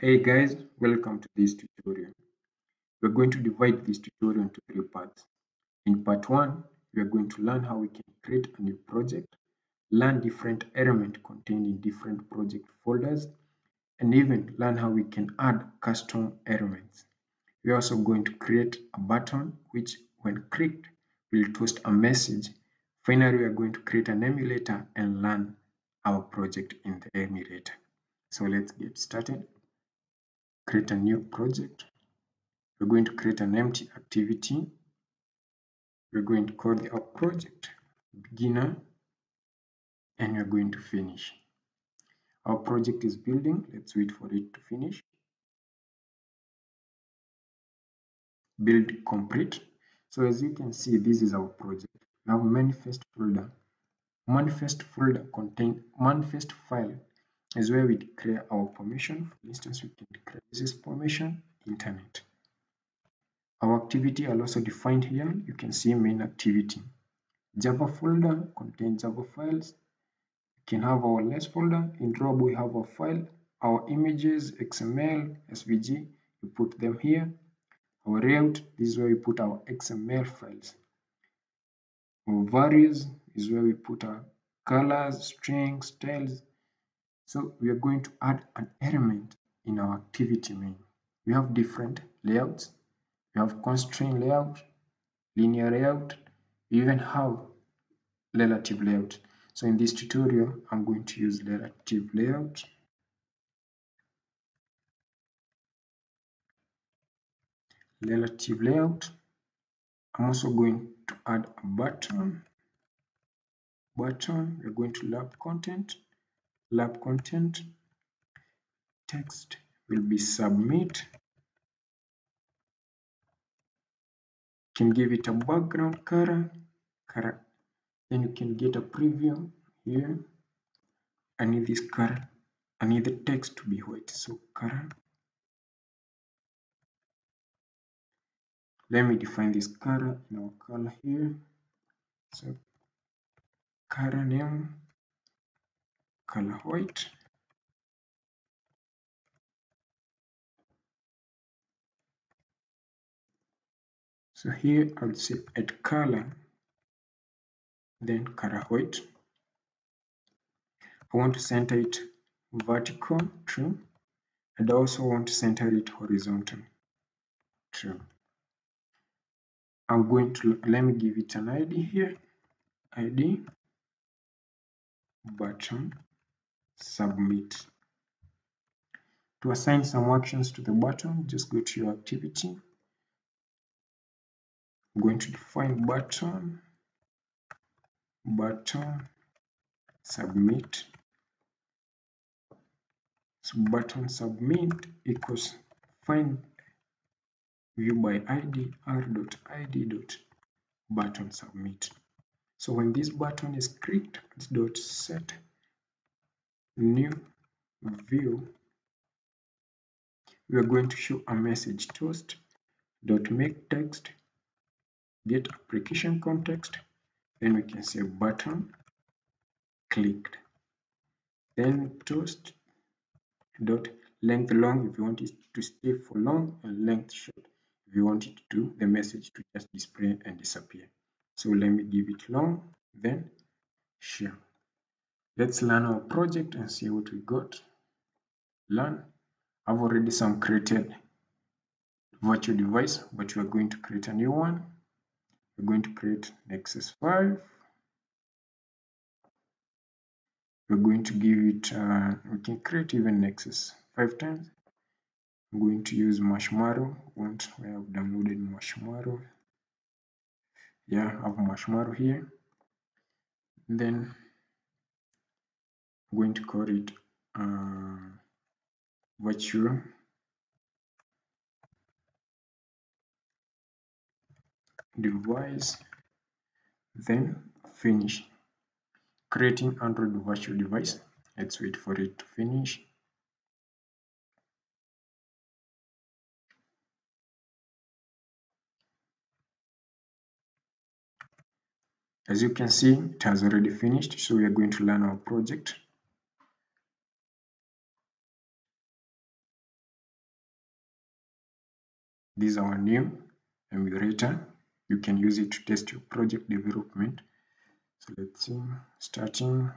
Hey guys, welcome to this tutorial. We're going to divide this tutorial into three parts. In part 1, we are going to learn how we can create a new project, learn different elements contained in different project folders, and even learn how we can add custom elements. We're also going to create a button which when clicked will toast a message. Finally, we are going to create an emulator and learn our project in the emulator. So let's get started create a new project. We're going to create an empty activity. We're going to call our project beginner and we're going to finish. Our project is building. Let's wait for it to finish. Build complete. So as you can see, this is our project. We manifest folder. Manifest folder contain manifest file is where we declare our permission. For instance, we can declare this is permission internet. Our activity are also defined here. You can see main activity. Java folder contains Java files. You can have our less folder. In Drawable, we have a file. Our images, XML, SVG, we put them here. Our layout, this is where we put our XML files. Our values is where we put our colors, strings, styles, so we are going to add an element in our activity main. We have different layouts. We have constraint layout, linear layout, we even have relative layout. So in this tutorial, I'm going to use relative layout. Relative layout. I'm also going to add a button. Button, we're going to wrap content wrap content. Text will be submit. Can give it a background color color. Then you can get a preview here. I need this color. I need the text to be white. So color. Let me define this color in our color here. So color name color white so here I would say add color then color white I want to center it vertical true. And I also want to center it horizontal true. I'm going to let me give it an ID here. ID button submit. To assign some actions to the button, just go to your activity. I'm going to define button, button, submit. So button submit equals find view by id r.id button submit. So when this button is clicked, it's dot set new view we are going to show a message toast dot make text get application context then we can say button clicked. Then toast dot length long if you want it to stay for long and length short if you want it to the message to just display and disappear. So let me give it long then share Let's learn our project and see what we got. Learn. I've already some created virtual device, but we're going to create a new one. We're going to create Nexus 5. We're going to give it, uh, we can create even Nexus 5 times. I'm going to use Marshmallow. Want I have downloaded Marshmallow. Yeah, I have Marshmallow here. Then going to call it uh, virtual device then finish creating android virtual device. Let's wait for it to finish. As you can see it has already finished so we are going to learn our project this is our new emulator you can use it to test your project development. So let's see. Starting.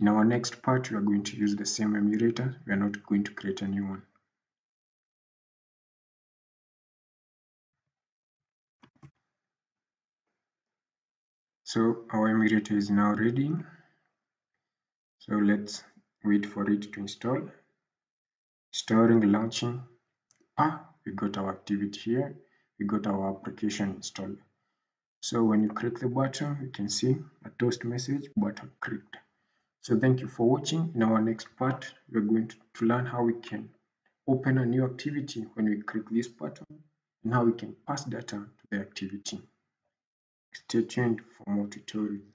In our next part we are going to use the same emulator. We are not going to create a new one. So our emulator is now ready. So let's wait for it to install storing launching. Ah we got our activity here. We got our application installed. So when you click the button you can see a toast message button clicked. So thank you for watching. In our next part we're going to, to learn how we can open a new activity when we click this button and how we can pass data to the activity. Stay tuned for more tutorials